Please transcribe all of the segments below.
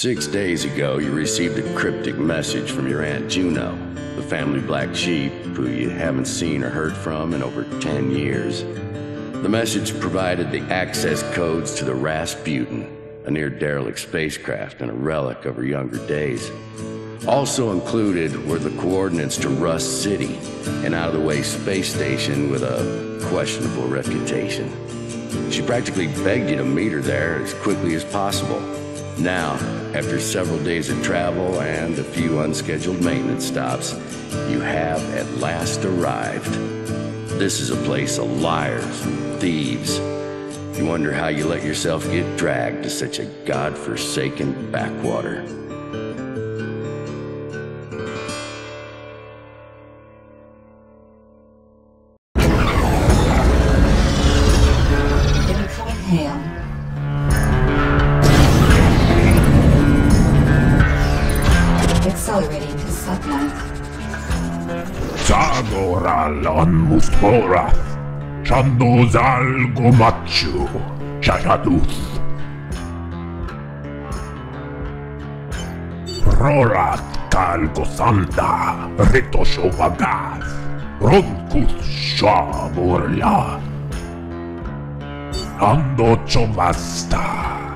Six days ago, you received a cryptic message from your Aunt Juno, the family black sheep who you haven't seen or heard from in over 10 years. The message provided the access codes to the Rasputin, a near derelict spacecraft and a relic of her younger days. Also included were the coordinates to Rust City, an out of the way space station with a questionable reputation. She practically begged you to meet her there as quickly as possible. Now, after several days of travel and a few unscheduled maintenance stops, you have at last arrived. This is a place of liars and thieves. You wonder how you let yourself get dragged to such a god-forsaken backwater. On Mustorath. Chandozal Gomachu. Shashaduth. Rorat Kalgosanda. Ritoshovagas. Ronkus Shaburla. Ando Chovasta.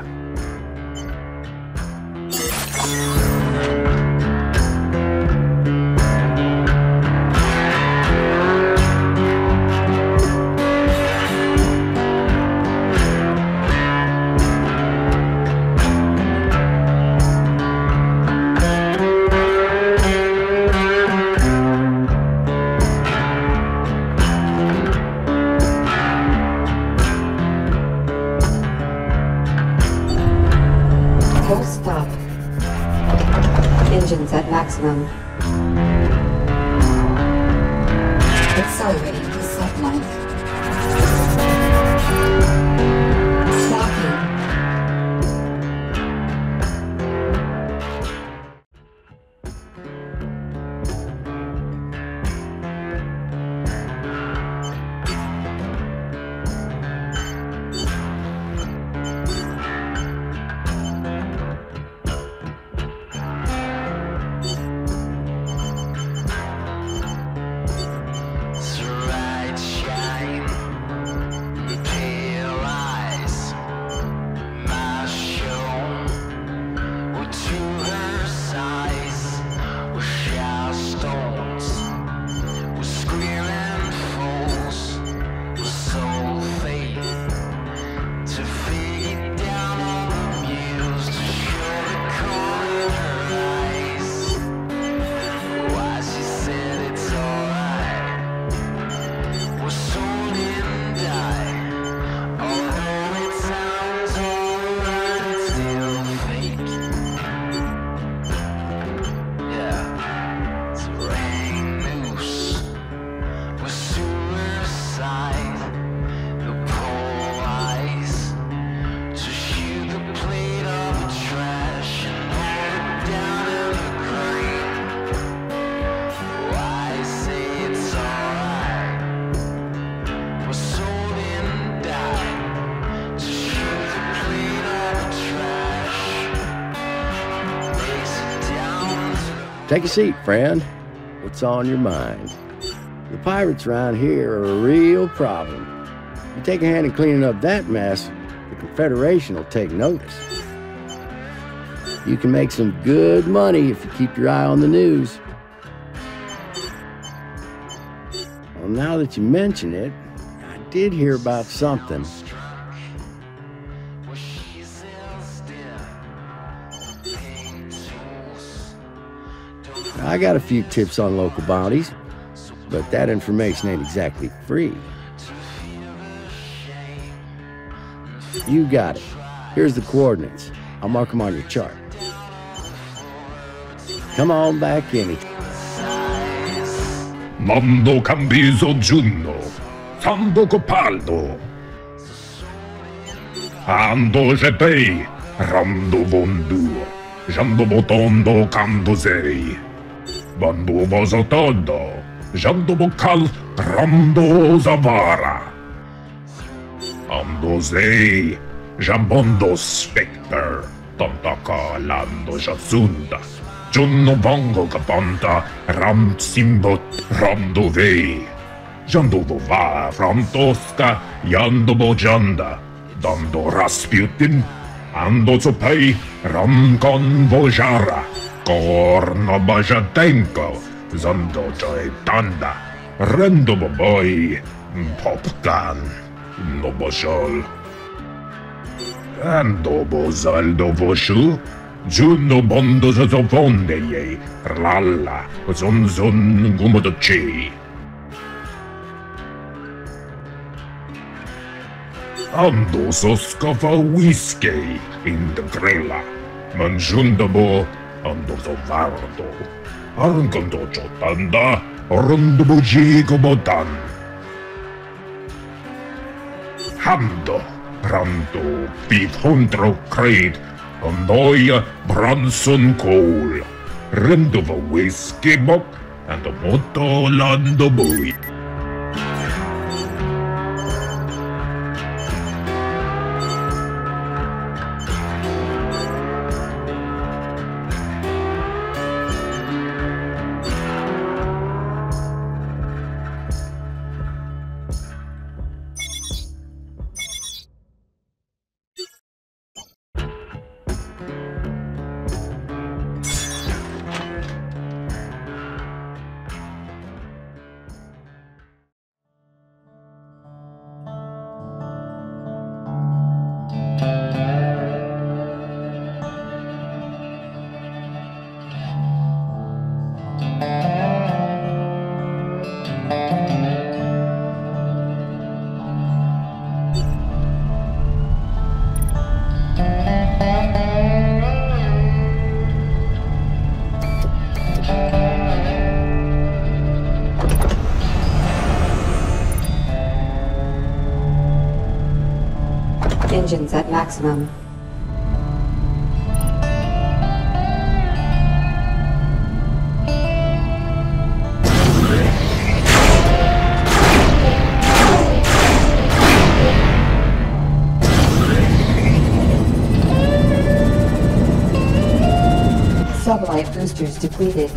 Take a seat, friend. What's on your mind? The pirates around here are a real problem. You take a hand in cleaning up that mess, the Confederation will take notice. You can make some good money if you keep your eye on the news. Well, now that you mention it, I did hear about something. I got a few tips on local bodies, but that information ain't exactly free. You got it. Here's the coordinates. I'll mark them on your chart. Come on back in. Mando Cambiso Giunno, Sando Copaldo, Ando Jepei, Rando Bondu, Jando Botondo Candosei, Bando Bozotondo, Jando Bocal, Rando Zavara, Ando Zei, Jambondo Spectre, Tantaka lando sunda. Junno bongo kapanta ram simbot ramdo vei. Jando va frontoska jando bojanda. Dando Rasputin ando pay ram kon vojara. Kornobaziateńko, zandoczaj tanda, rendoboboj, popkan, nobozol. Andobo zaldowoszu, Juno bondo zazowonne jej, lalla, zon zon gumodoczy. Ando zoskowa whisky in the grilla, ando zovardo. Arnkondo chotanda, Rundubo jigobotan. Hando, Brando, Hunter Creed, Andoya Bronson Cole, Rendova Whiskey Book, and the Moto Lando maximum. Sublight boosters depleted.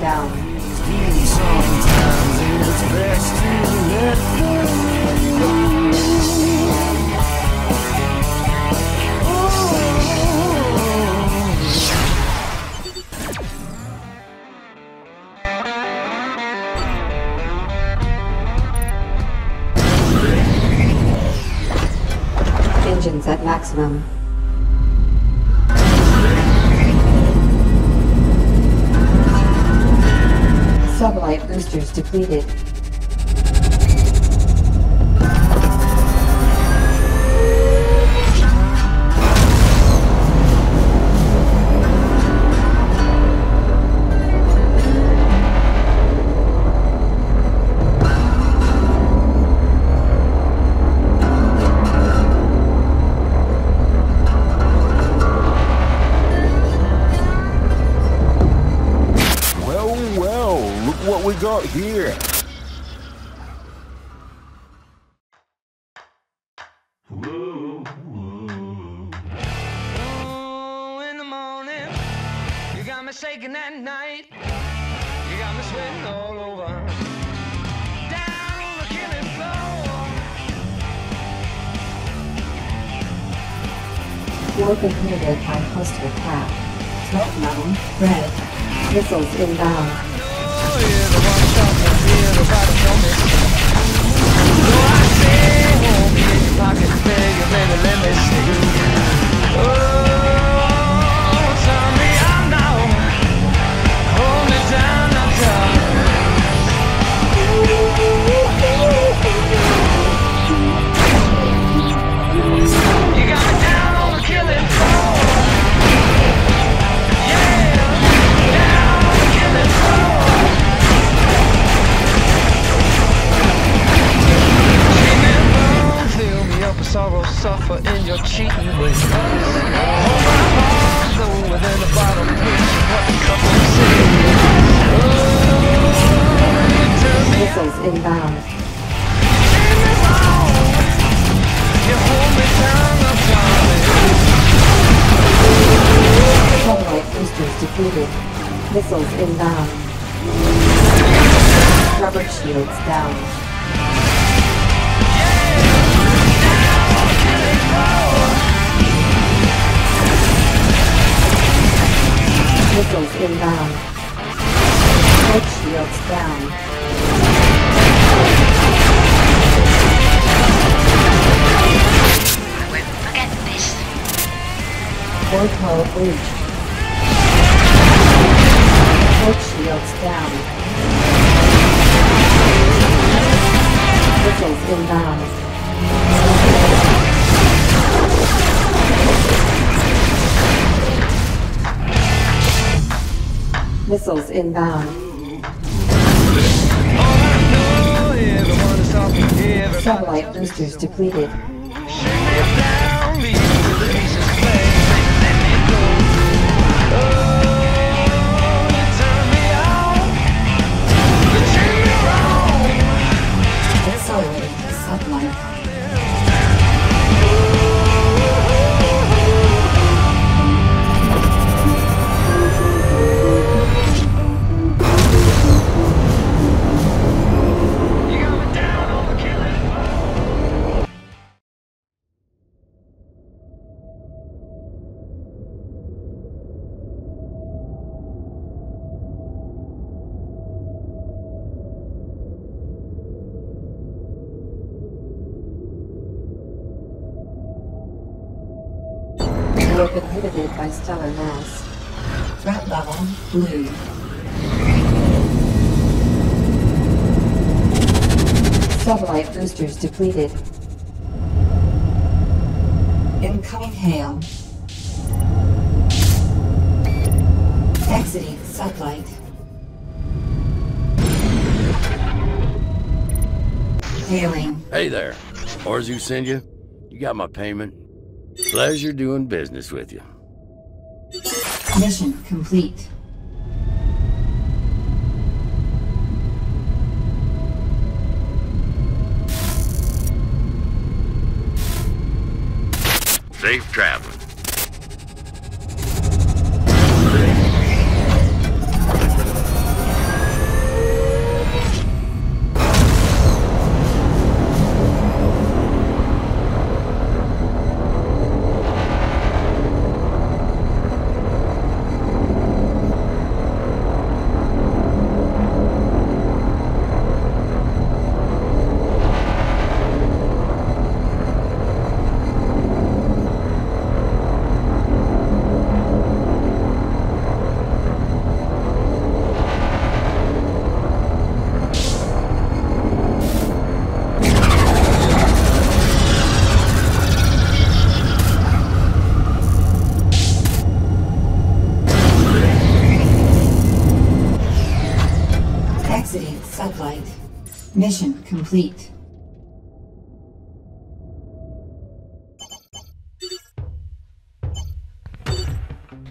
Down. Engines at maximum. Sublight boosters depleted. Missiles inbound. Um, rubber shields down. Missiles inbound. Um, Head shields down. I won't forget this. Portal breach. shields down. Missiles inbound. Missiles inbound. Sublight boosters depleted. stellar mass. Threat level, blue. Mm-hmm. Sublight boosters depleted. Incoming hail. Exiting sublight. Hailing. Hey there. Arzu send you? You got my payment? Pleasure doing business with you. Mission complete. Safe traveling. complete.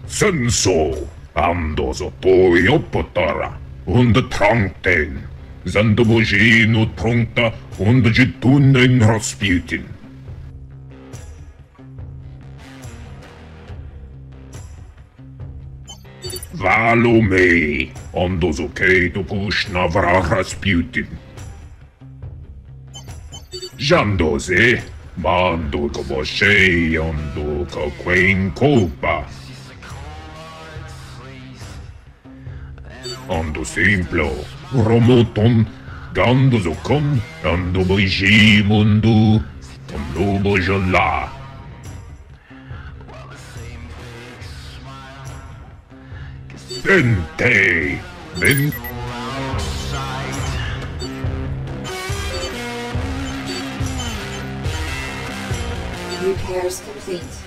Senso, ando so poi oppotora, und tranken, sando bugin und trunkta und gitunen Rasputin. Valome, ando so keito pushna vra Rasputin. Jandoze, Mando Koboshe, Yondo Kokwain Kopa. Ando Simplo, Romoton, Gando Zokon, Ando Boishi Mundu, Ando Bojola. Dente! Dente! repairs complete.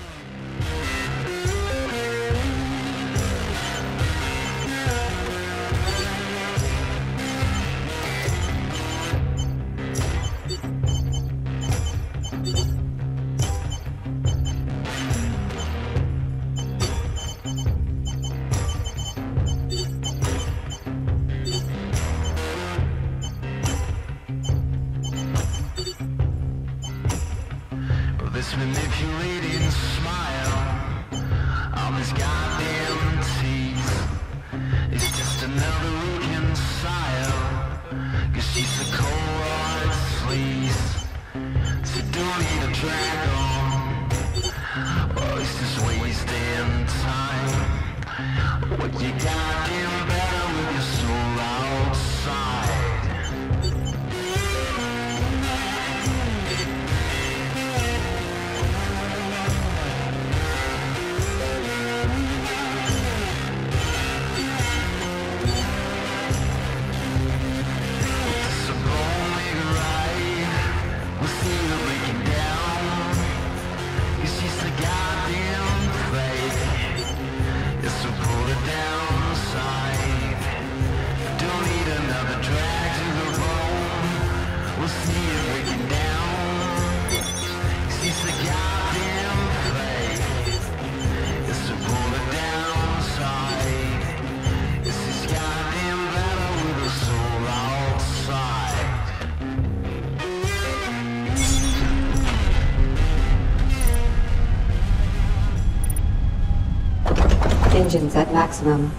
engines at maximum.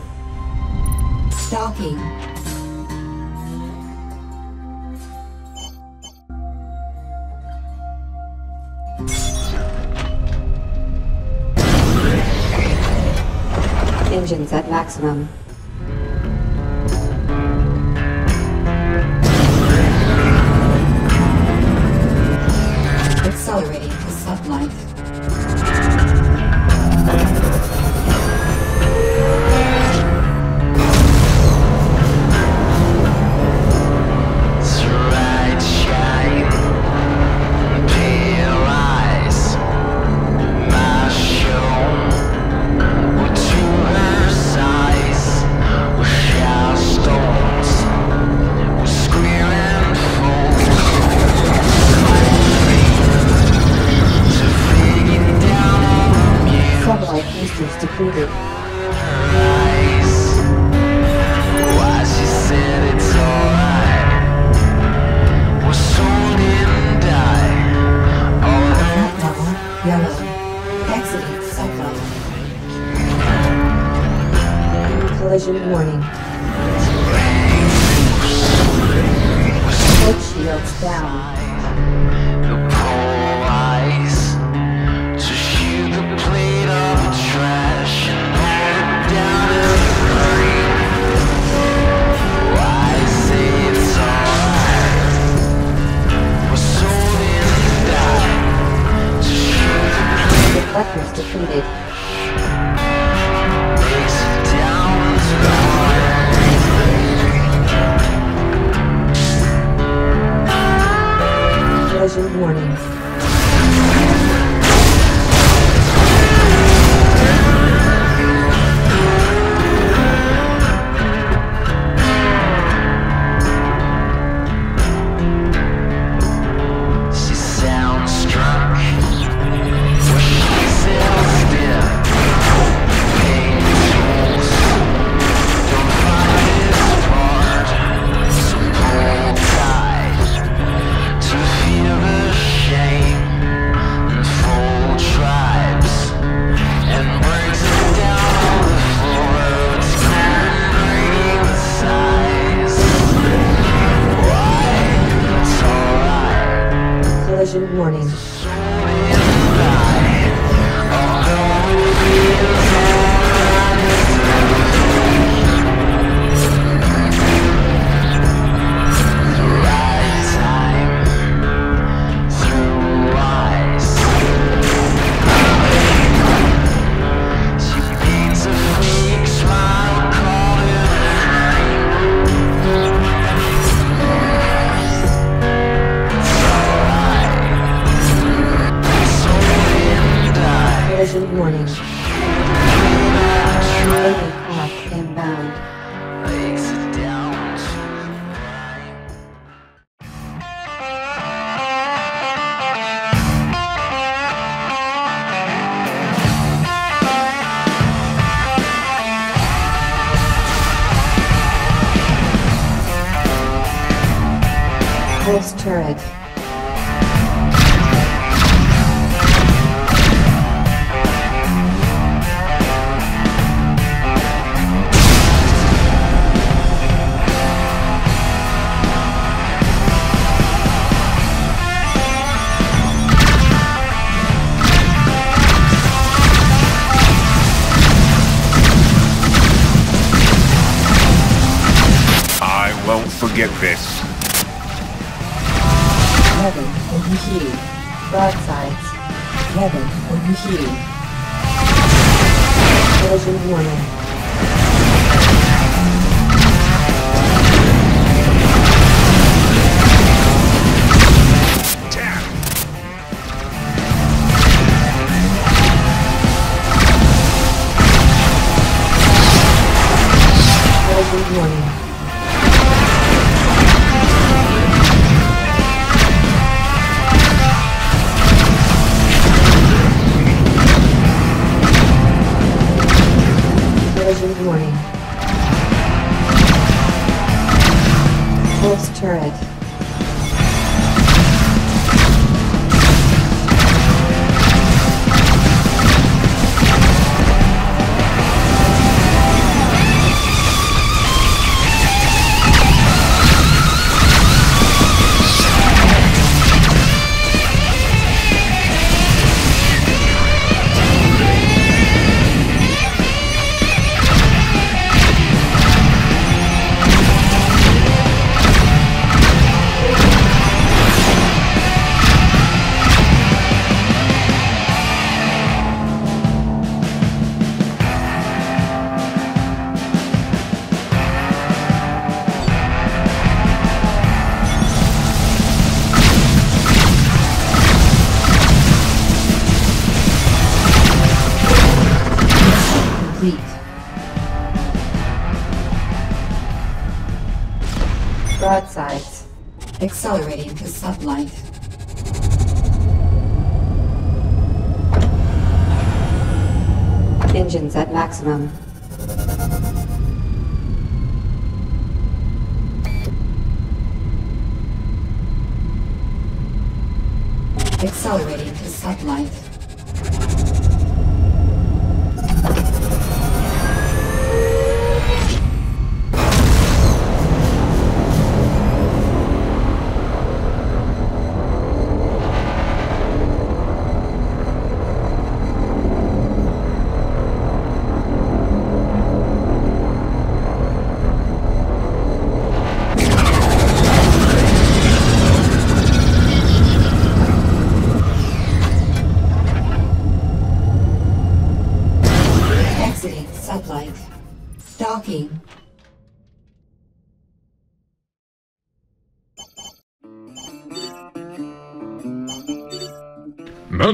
Stalking. Engines at maximum.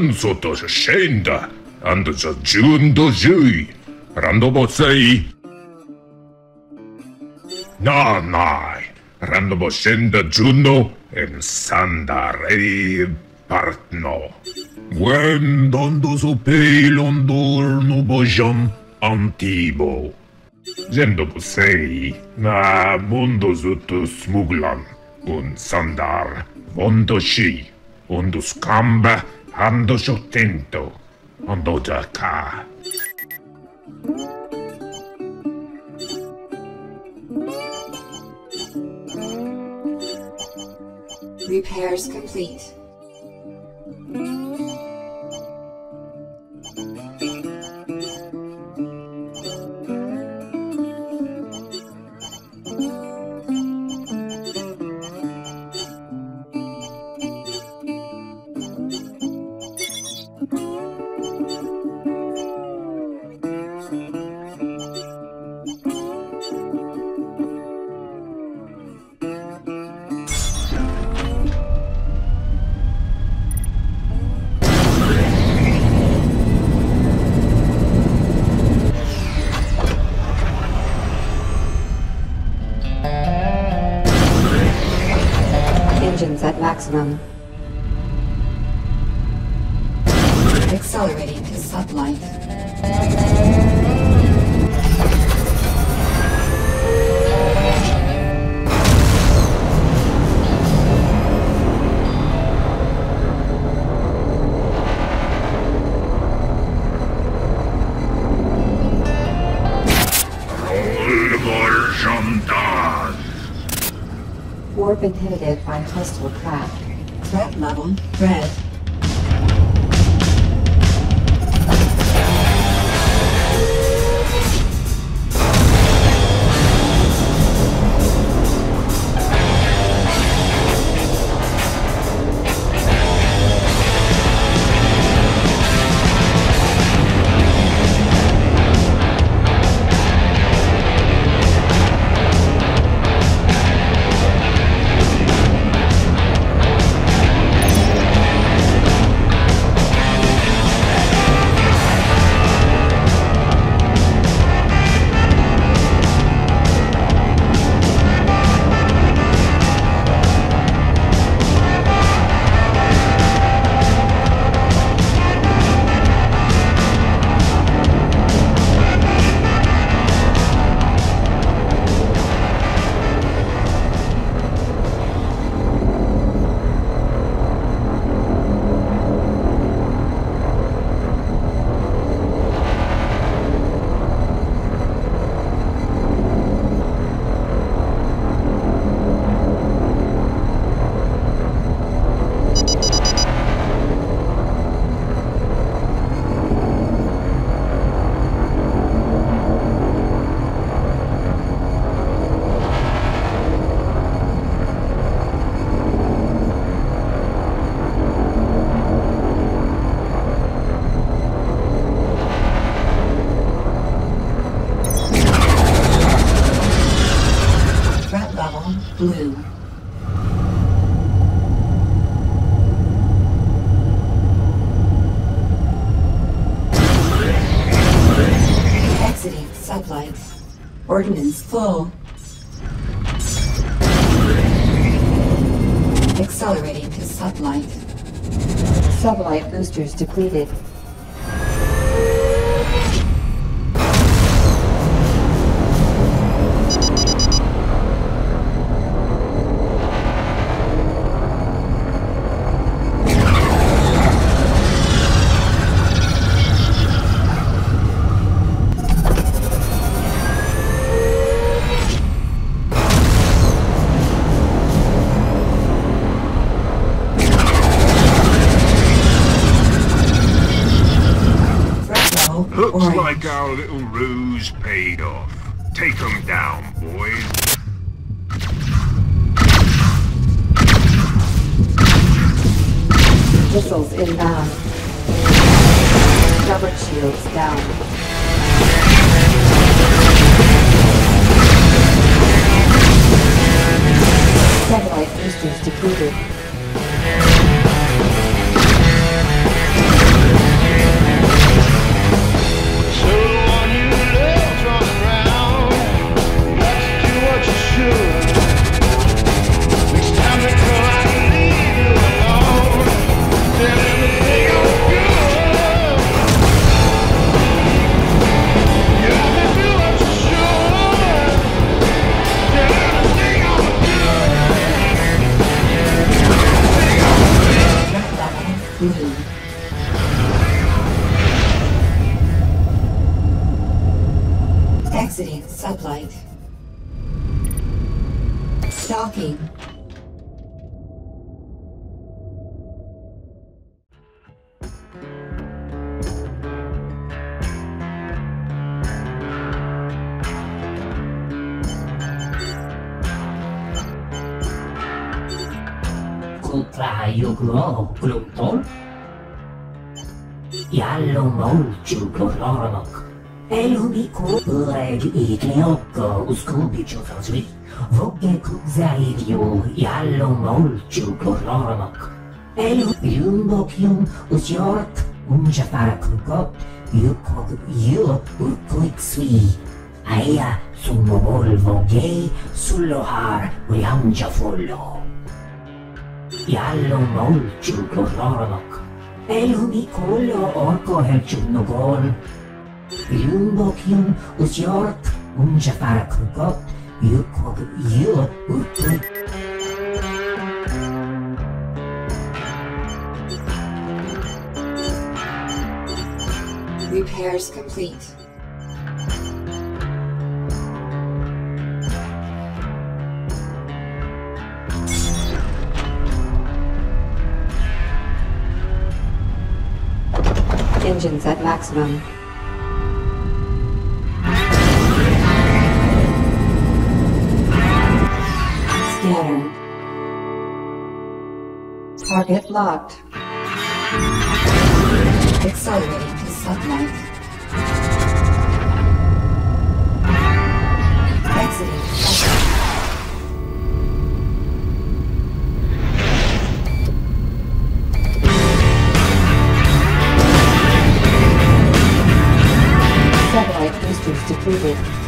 Hanzo to Shenda, and the Jun do Jui, Randobosei. Na, nai, Randoboshenda Juno, and Sandare Partno. When dondo so pelon dorno bojan antibo. Zendo posei, na mondo zuto smuglan, un sandar, vondo shi, undus scamba, ando sottento, ando da ca. Repairs complete. boosters depleted. maga Pluton, állommal csúkolnak. Elumiko öreg étleakkal uszkóbicsot az mi, voggekuk záidjó, állommal csúkolnak. Elumjumbokyum uszjort, umzsapárakunkat, yukok jó urkoik szvi. Aja, szumomol vogé, szullohár, ujamja folló. Jalló molcsúkról arnak. Elumikolo orko helcsúnogol. Jumbok jum usjort, unja farakukot, yukog yu utu. Repairs complete. Engines at maximum. Scanner. Target locked. Accelerating to sublight. Exiting. Satellite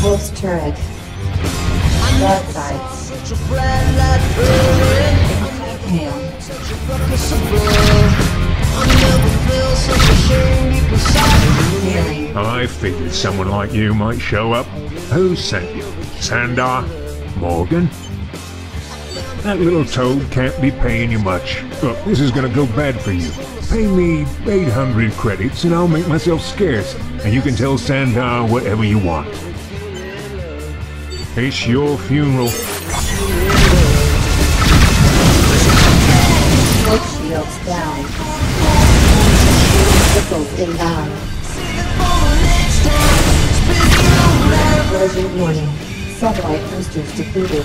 Pulse turret. Broadsides. Intake I figured someone like you might show up. Who sent you? Sandar? Morgan? That little toad can't be paying you much. Look, this is gonna go bad for you. Pay me 800 credits and I'll make myself scarce, and you can tell Sandar whatever you want. It's your funeral. Shields down. Inbound. Warning. Sublight boosters depleted.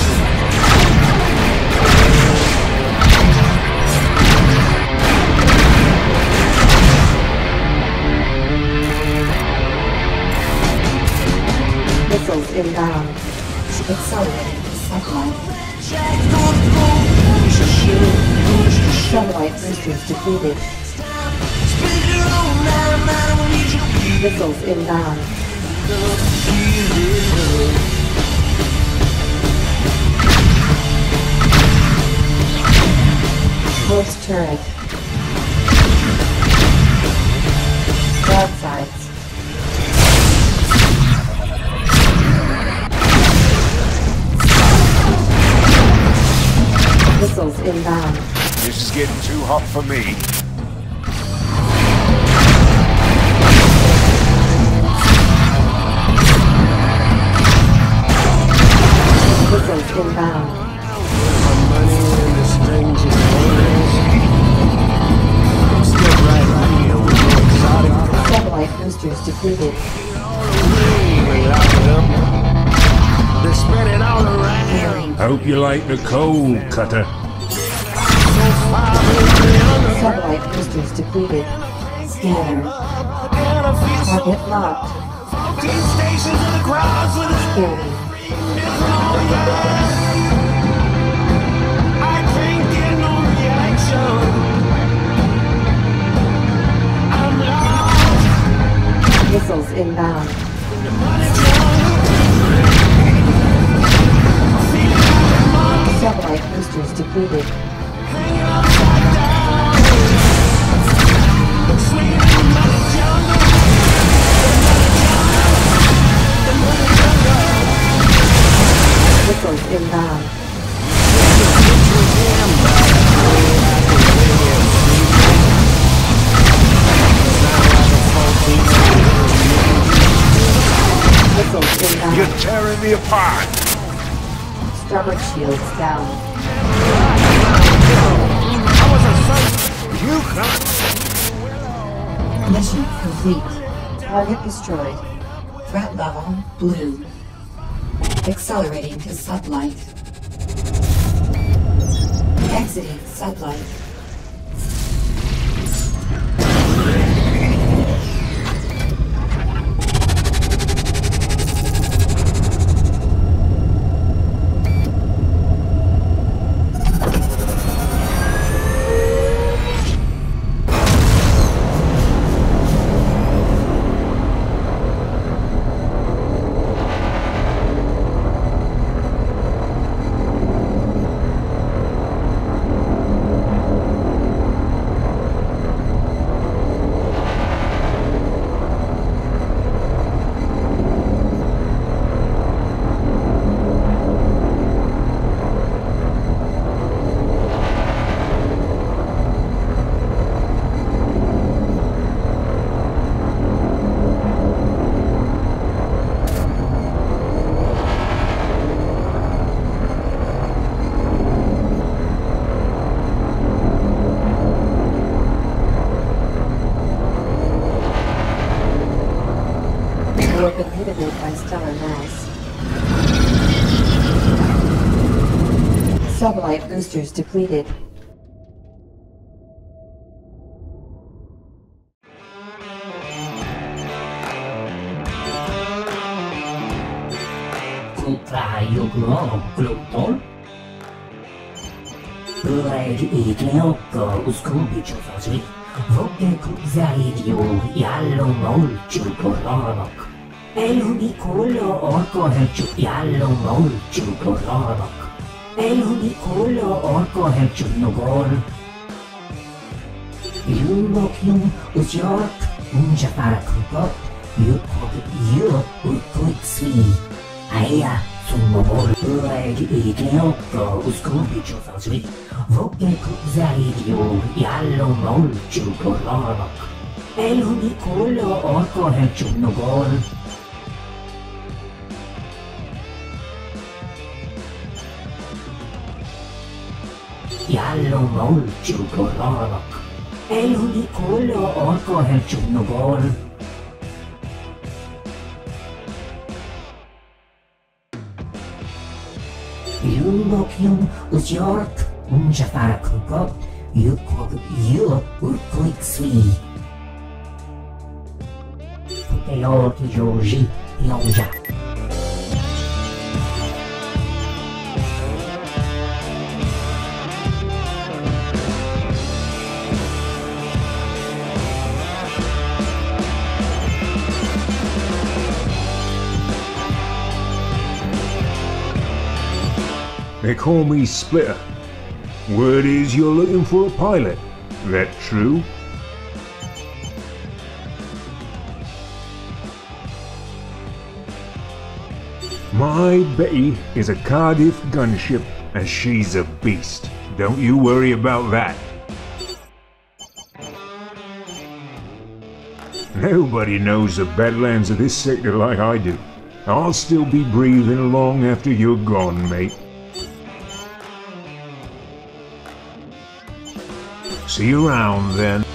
Missiles inbound. Accelerating to sublight. Boosters depleted. Missiles inbound. Force turret. Missiles inbound. This is getting too hot for me. Missiles inbound. Sublight boosters depleted. Hope you like the cold, Cutter. Sublight boosters depleted. Scanner. Target locked. Scanning. Missiles inbound. Sublight boosters depleted. Missiles inbound. Missiles inbound. You're tearing me apart. Starboard shields down. I was a son. You can't. Mission complete. Target destroyed. Threat level blue. Accelerating to sublight. Exiting sublight. Boosters depleted. Kontrahjoglag Globdol. Prowajdź i tleokko uskubiczować. Wodę kuzaidio jallo molciu kororok. Eluni kullo orko herciu jallo molciu kororok. Elhunykoló orko hegycsúnyogol. Júgokjunk utyot, unja fárakukat, jukok jó, ukkoik szvi. Aia, szumobol, leg égeokko, uszkóbicsozazvi. Vokekuk zaidjó, jalló molcsú korlak. Elhunykoló orko hegycsúnyogol. Jállo molčugolalak, eljudi kollo orko helcsúnugol. Júbokjum uz jort, uncsafárakunkot, jukog jó urkoik szvi. Te jól kizsózsi, józsák. They call me Splitter. Word is you're looking for a pilot. That true? My Betty is a Cardiff gunship, and she's a beast. Don't you worry about that. Nobody knows the Badlands of this sector like I do. I'll still be breathing long after you're gone, mate. See you around then.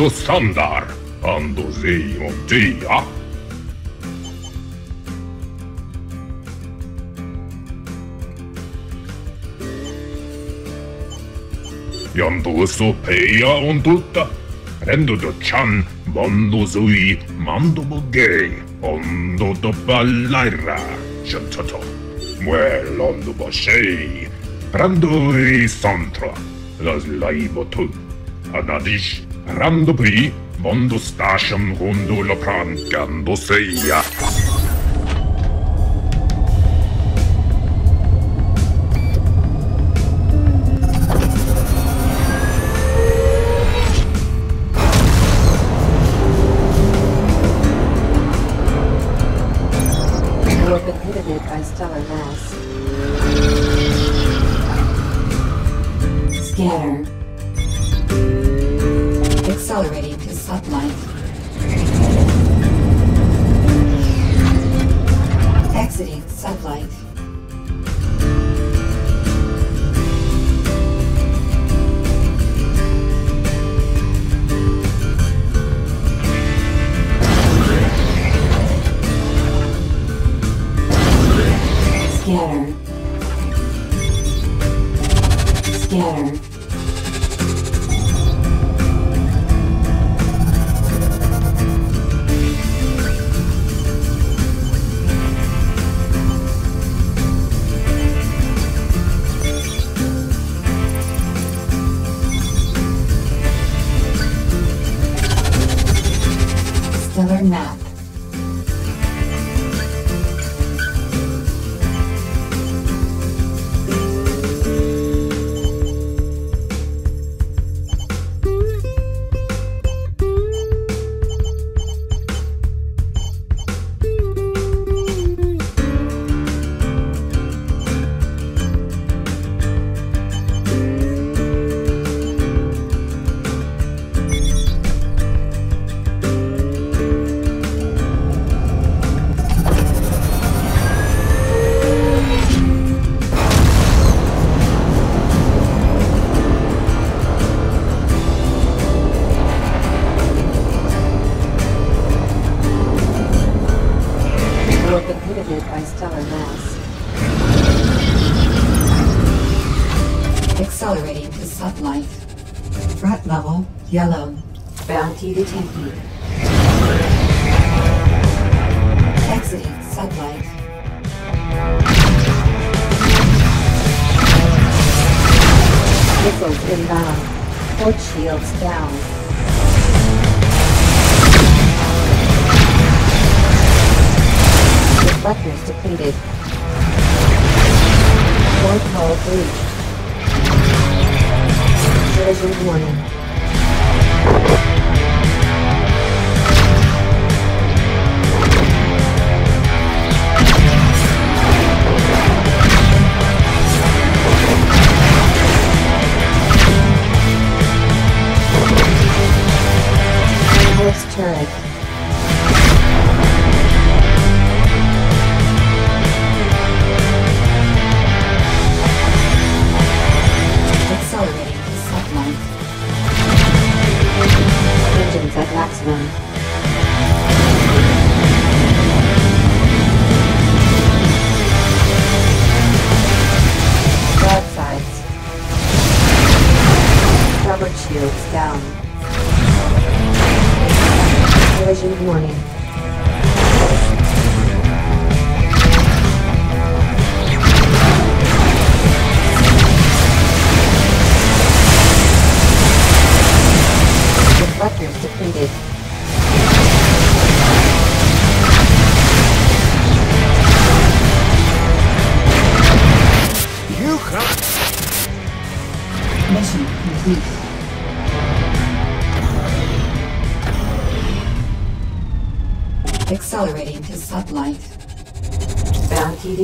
su Sandar, anduzijom dzija. Jandusu peja on tutta, rendu the chan, bondu zui, mandu bugei, ondu do ballaira, shantato. Muel ondu boshei, prandu i santra, las laibo tu, anadish rando pri, mondo stasham hondo lo pran, gando seia. Exiting sublight.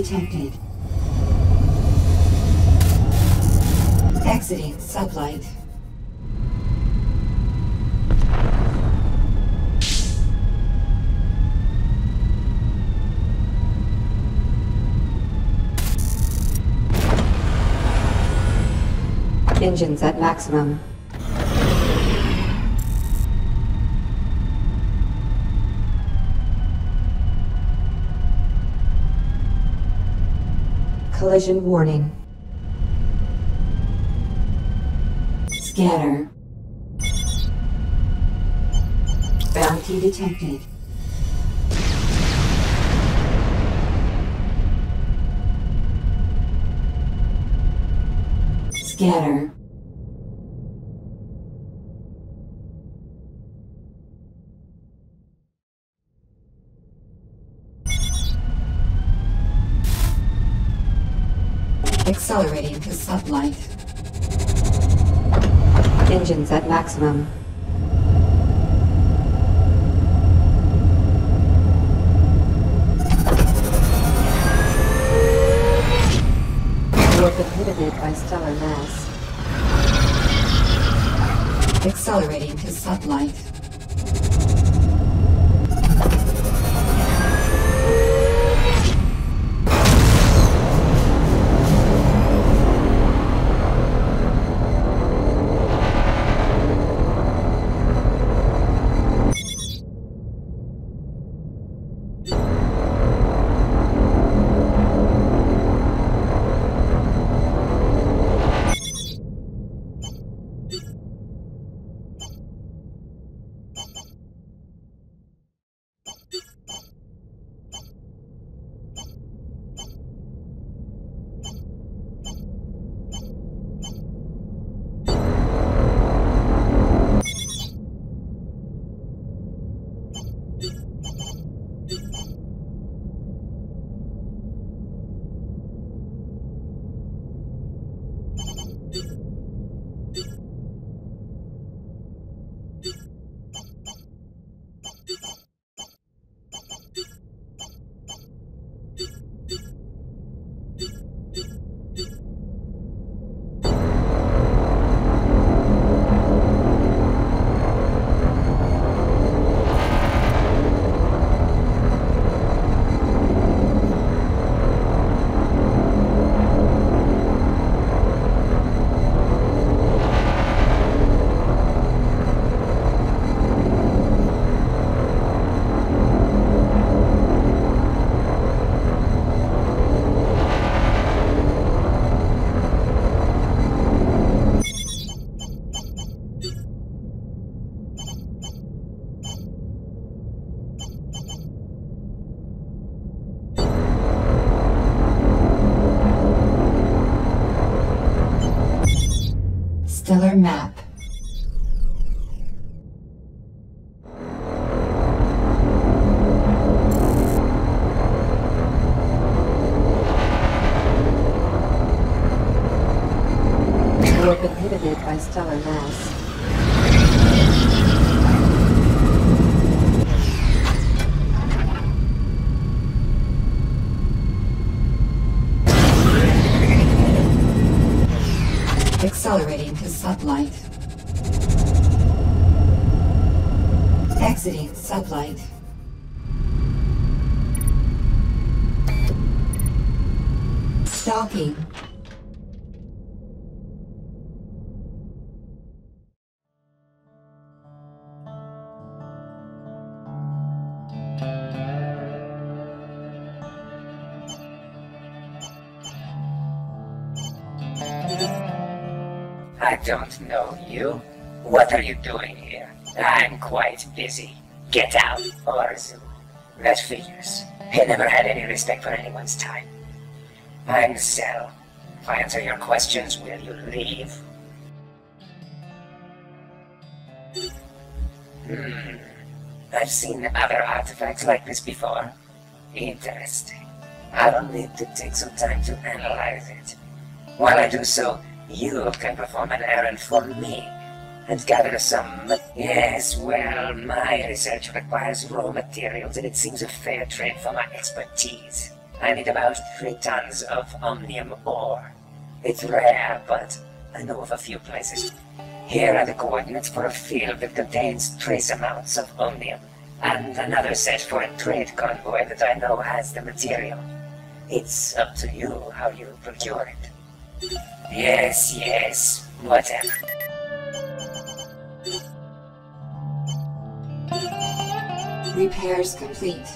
detected. Exiting sublight. Engines at maximum. Collision warning. Scanner. Bounty detected. Scanner. Accelerating to sublight. Engines at maximum. Warp inhibited by stellar mass. Accelerating to sublight. Map. Warp inhibited by stellar mass. Stalking. I don't know you. What are you doing here? I'm quite busy. Get out, Orzu. That figures. He never had any respect for anyone's time. Zell. If I answer your questions, will you leave? Hmm. I've seen other artifacts like this before. Interesting. I'll need to take some time to analyze it. While I do so, you can perform an errand for me and gather some. Yes, well, my research requires raw materials, and it seems a fair trade for my expertise. I need about three tons of omnium ore. It's rare, but I know of a few places. Here are the coordinates for a field that contains trace amounts of omnium, and another set for a trade convoy that I know has the material. It's up to you how you procure it. Yes, yes, whatever. Repairs complete.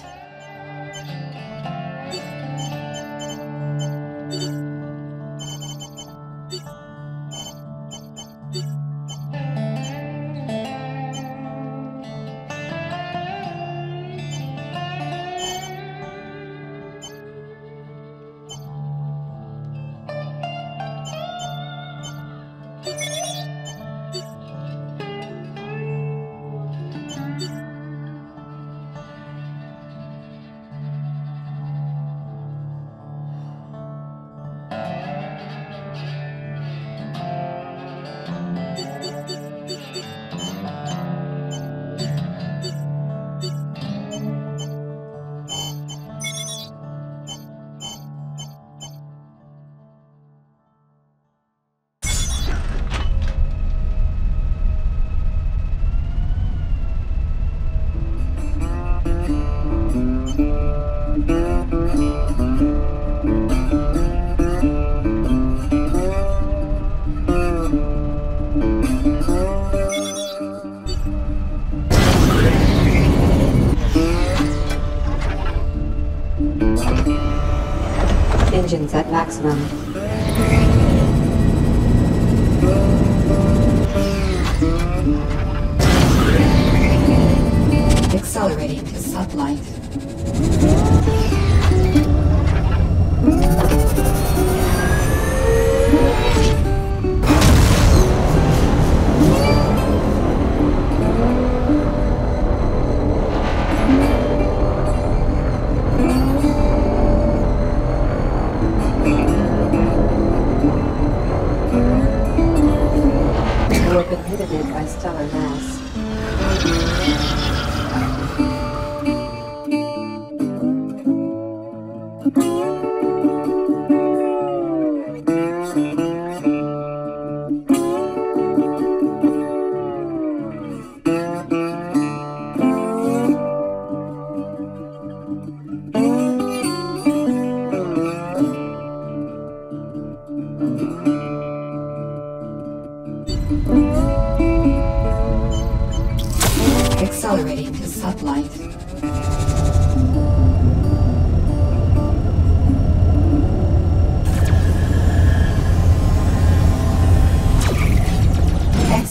Maximum.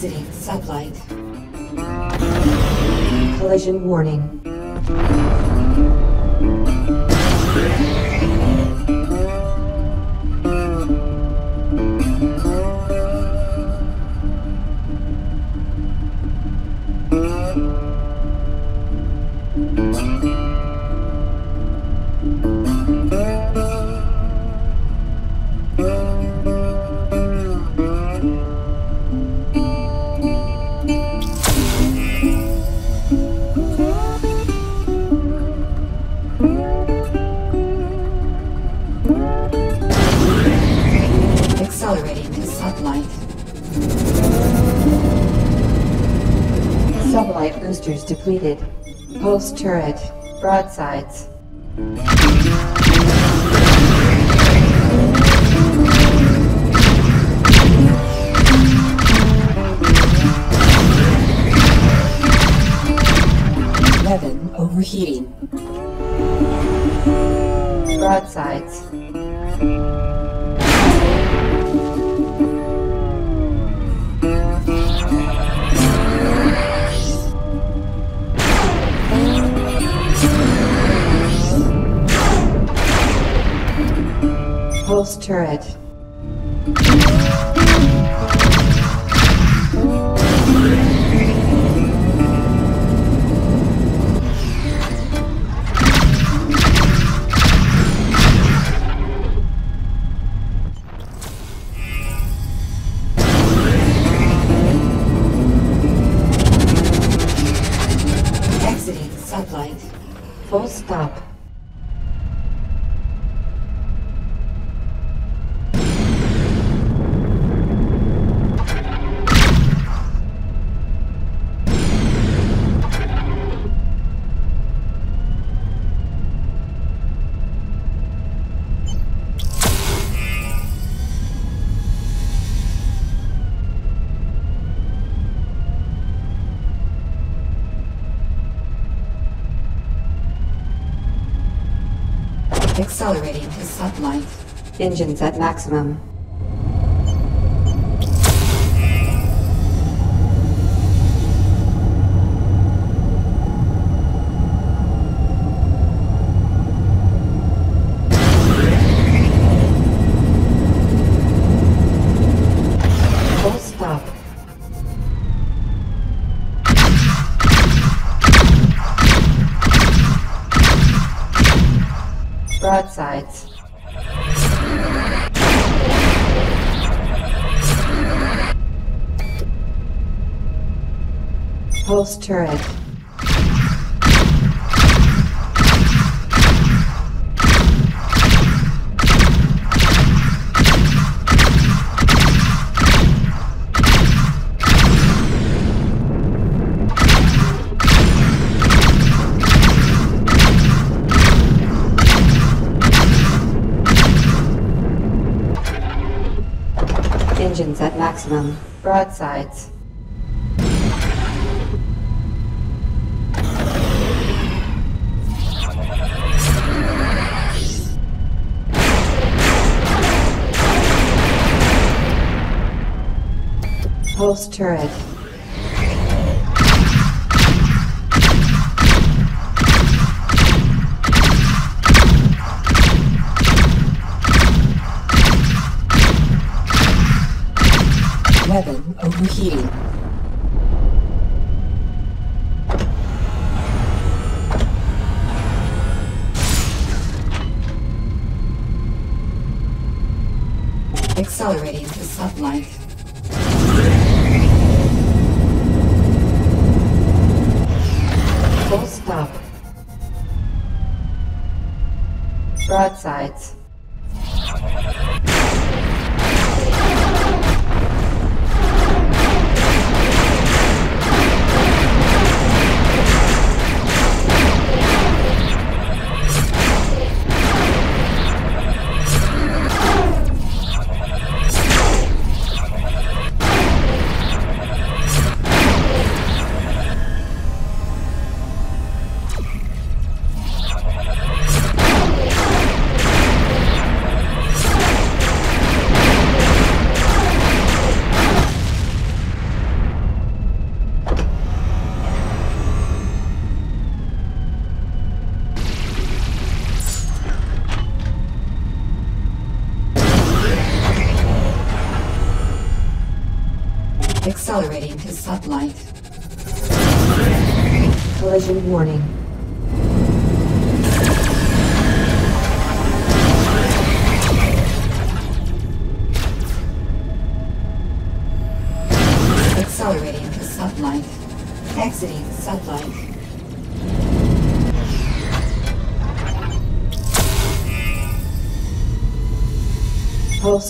Exiting sublight. Collision warning. Turret. Broadsides. accelerating to sublight. Engines at maximum. turret. Engines at maximum. Broadsides. pulse turret. Weapon overheating.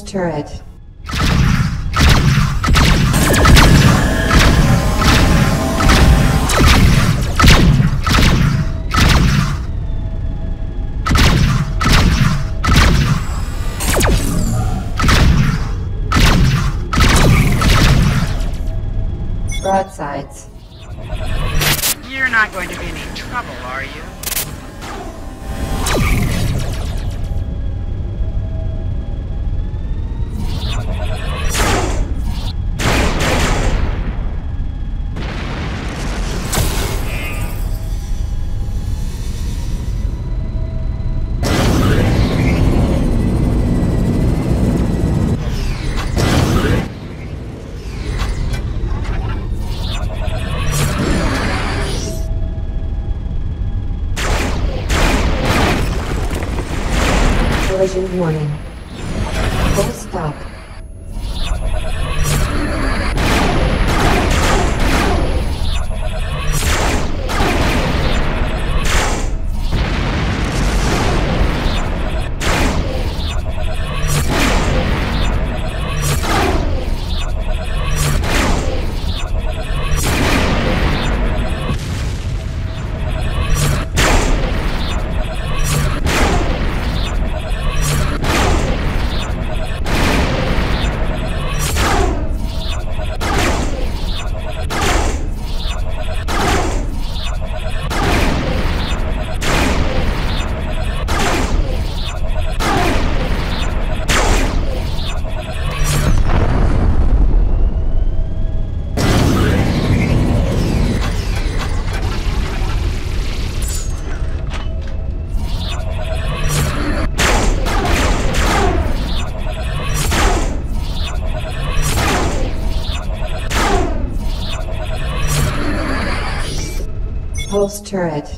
turret. Turret.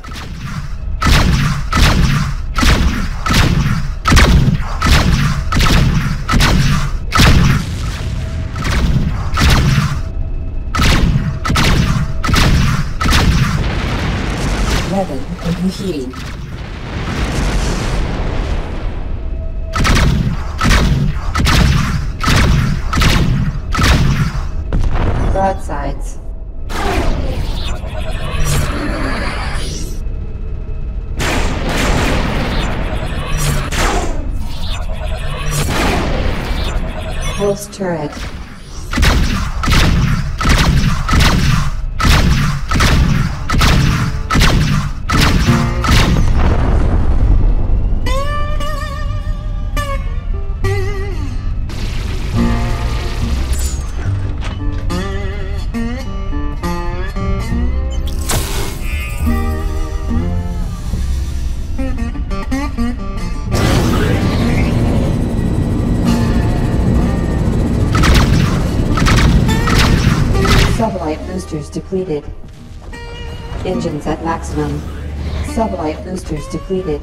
Boosters depleted.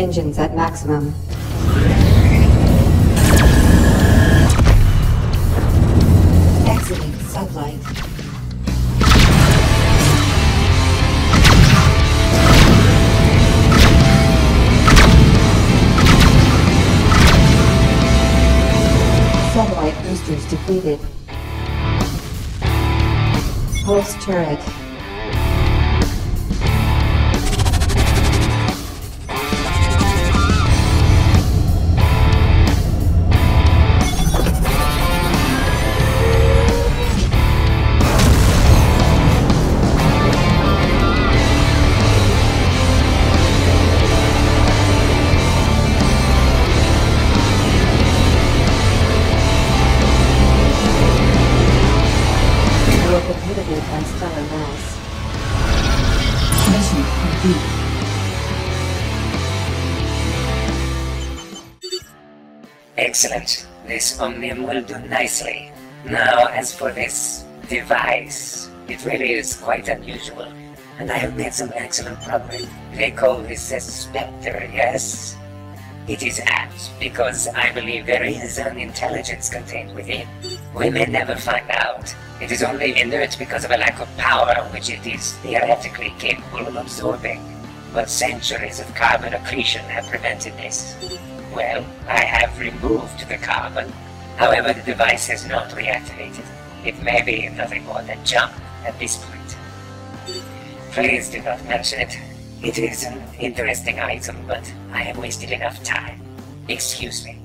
Engines at maximum. It really is quite unusual, and I have made some excellent progress. They call this a Spectre, yes? It is apt because I believe there is an intelligence contained within. We may never find out. It is only inert because of a lack of power which it is theoretically capable of absorbing. But centuries of carbon accretion have prevented this. Well, I have removed the carbon. However, the device has not reactivated. It may be nothing more than junk at this point. Please do not mention it. It is an interesting item, but I have wasted enough time. Excuse me.